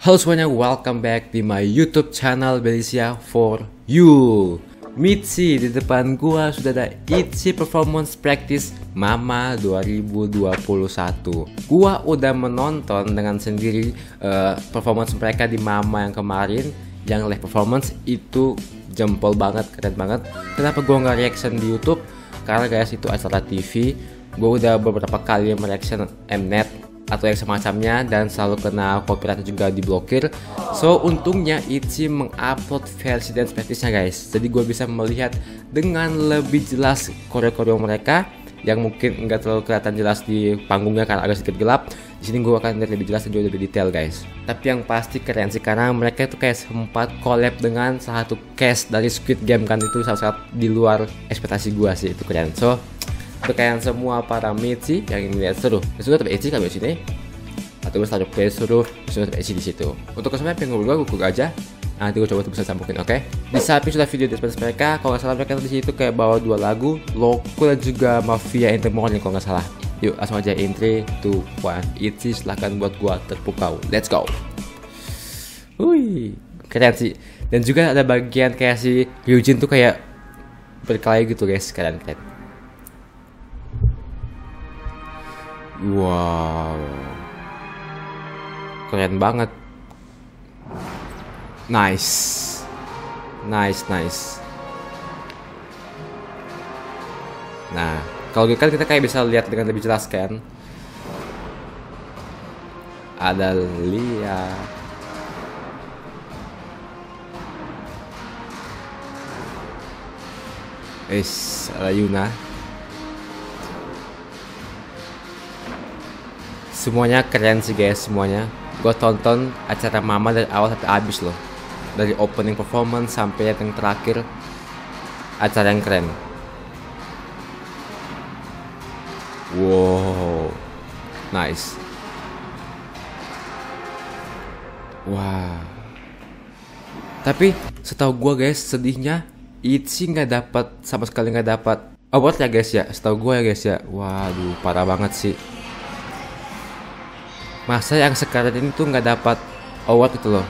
Halo semuanya, welcome back di my YouTube channel Belisia for You. Mitsi di depan gua sudah ada Itzy Performance Practice Mama 2021. Gua udah menonton dengan sendiri uh, performance mereka di Mama yang kemarin yang live performance itu jempol banget, keren banget. Kenapa gua nggak reaction di YouTube? Karena guys itu acara TV. Gua udah beberapa kali mereaction Mnet atau yang semacamnya dan selalu kena copyright juga diblokir so untungnya Itzy mengupload versi dance practice-nya guys jadi gue bisa melihat dengan lebih jelas koreo-koreo mereka yang mungkin nggak terlalu kelihatan jelas di panggungnya karena agak sedikit gelap. Di sini gue akan lihat lebih jelas dan juga lebih detail guys. Tapi yang pasti keren sih karena mereka itu kayak sempat collab dengan salah satu cast dari Squid Game kan itu sangat di luar ekspektasi gue sih itu keren. So kalian semua para Mitsi yang ingin seru, sudah tapi Eci kami sini. Atau bisa taruh play seru, sudah tapi Eci di situ. Untuk kesemua pengen gue aja. Nanti gue coba bisa sambungin, oke? Okay? Di samping sudah video di mereka, kalau nggak salah mereka di situ kayak bawa dua lagu, Loco dan juga Mafia in the Morning kalau nggak salah. Yuk langsung aja in 3, 2, 1 Itzy silahkan buat gua terpukau Let's go Wih Keren sih Dan juga ada bagian kayak si Ryujin tuh kayak Berkelahi gitu guys Keren keren Wow. Keren banget. Nice. Nice, nice. Nah, kalau gitu kan kita kayak bisa lihat dengan lebih jelas kan. Ada Lia. Is, ada Yuna. Semuanya keren sih guys semuanya. Gue tonton acara mama dari awal sampai habis loh. Dari opening performance sampai yang terakhir acara yang keren. Wow nice. Wah. Tapi setahu gue guys sedihnya Itzy nggak dapat sama sekali nggak dapat award ya guys ya? Setahu gue ya guys ya? Waduh parah banget sih masa yang sekarang ini tuh nggak dapat award itu loh.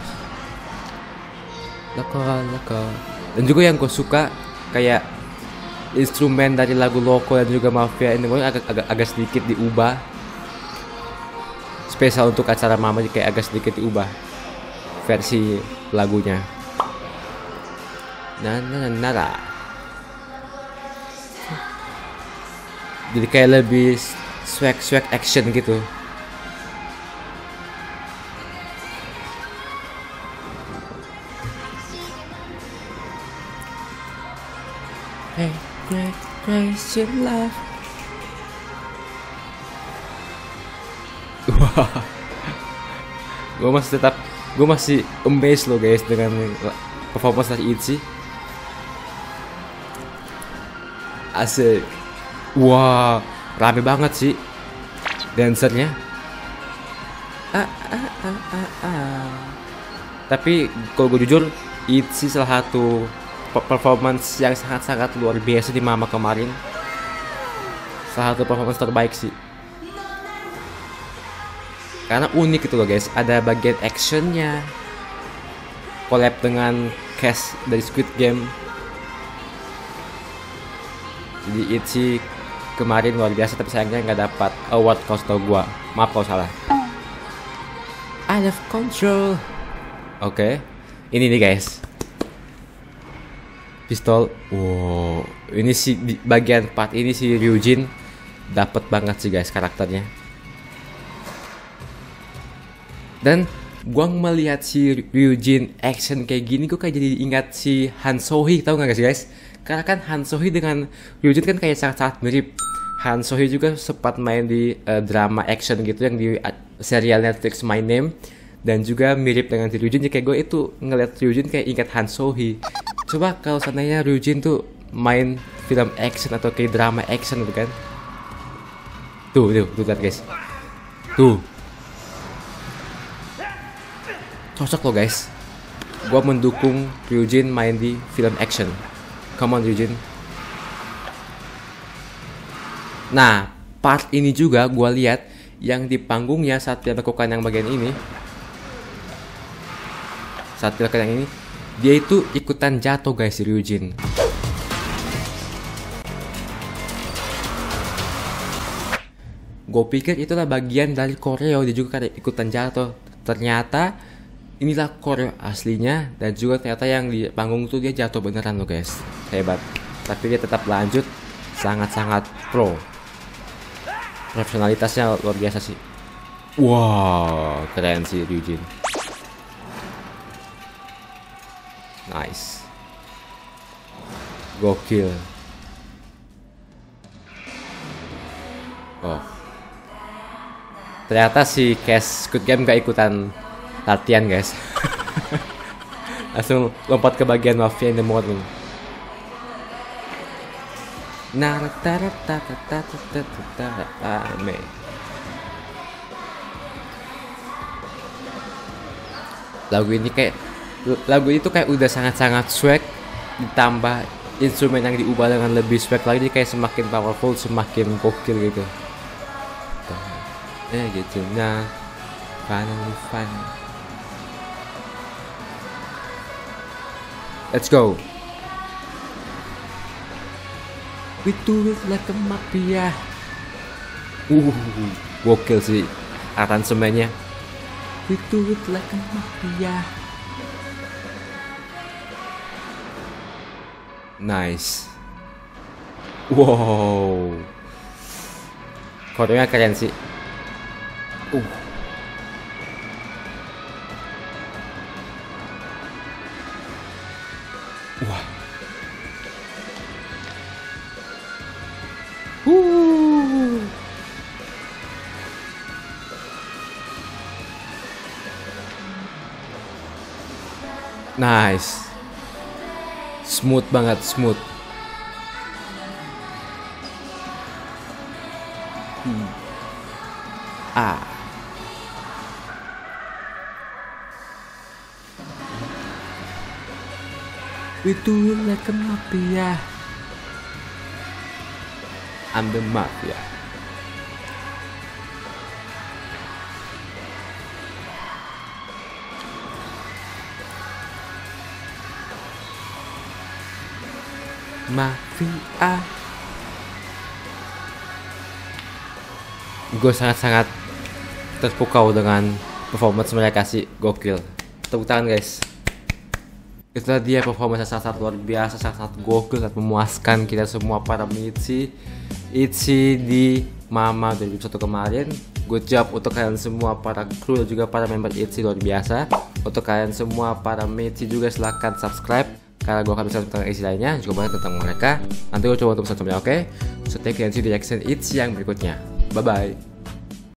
Loko loko dan juga yang gue suka kayak instrumen dari lagu loko dan juga mafia ini agak, agak agak sedikit diubah. Spesial untuk acara mama kayak agak sedikit diubah versi lagunya. Nah nah nah, nah. jadi kayak lebih swag swag action gitu Hey, great, crazy love. Wah, gue masih tetap, gue masih amazed loh guys dengan performance dari Itzy. Asik. Wah, rame banget sih dancernya. Ah, ah, ah, ah, ah. Tapi kalau gue jujur, Itzy salah satu performance yang sangat-sangat luar biasa di Mama kemarin. Salah satu performance terbaik sih. Karena unik itu loh guys, ada bagian actionnya, collab dengan cast dari Squid Game. Jadi Itzy kemarin luar biasa tapi sayangnya nggak dapat award kalau tau gua. Maaf kalau salah. I have control. Oke, okay. ini nih guys pistol. Wow ini sih bagian part ini si Ryujin dapat banget sih guys karakternya. Dan gua melihat si Ryujin action kayak gini gua kayak jadi ingat si Han Sohee tau gak guys? Karena kan Han Sohee dengan Ryujin kan kayak sangat-sangat mirip. Han Sohee juga sempat main di uh, drama action gitu yang di uh, serial Netflix My Name dan juga mirip dengan si Ryujin. Kayak gue itu ngeliat Ryujin kayak ingat Han Sohee coba kalau seandainya Ryujin tuh main film action atau kayak drama action gitu kan. Tuh tuh tuh kan guys. Tuh. Cocok loh guys. Gua mendukung Ryujin main di film action. Come on Ryujin nah part ini juga gua lihat yang di panggungnya saat dia melakukan yang bagian ini. Saat belok yang ini dia itu ikutan jatuh guys si Ryujin. Gue pikir itulah bagian dari koreo dia juga ikutan jatuh. Ternyata inilah koreo aslinya dan juga ternyata yang di panggung itu dia jatuh beneran loh guys. Hebat. Tapi dia tetap lanjut sangat-sangat pro. Profesionalitasnya luar biasa sih. Wow keren sih Ryujin nice gokil oh ternyata si Cash Squid Game gak ikutan latihan guys langsung lompat ke bagian mafia in the morning Ame. Lagu ini kayak lagu itu kayak udah sangat-sangat swag ditambah instrumen yang diubah dengan lebih swag lagi kayak semakin powerful semakin gokil gitu. Eh gitu. Nah finally fun let's go. We do it like a mafia. Uh gokil sih aransemennya. We do it like a mafia nice wow kodenya keren sih Uh. Wah. Nice. Smooth banget, smooth. Hmm. Ah. We do it like a mafia. I'm the mafia. Mafia. Gue sangat-sangat terpukau dengan performance mereka sih. Gokil. Tepuk tangan guys. Itulah dia performanya sangat, sangat luar biasa sangat, sangat gokil sangat memuaskan kita semua para Mitsi. Itzy di Mama 2021 kemarin. Good job untuk kalian semua para kru dan juga para member Itzy luar biasa. Untuk kalian semua para Mitsi juga silahkan subscribe karena gue akan bisa tentang isi lainnya juga banyak tentang mereka. Nanti gue coba untuk bisa oke? Okay? so take and see the Itzy yang berikutnya. Bye bye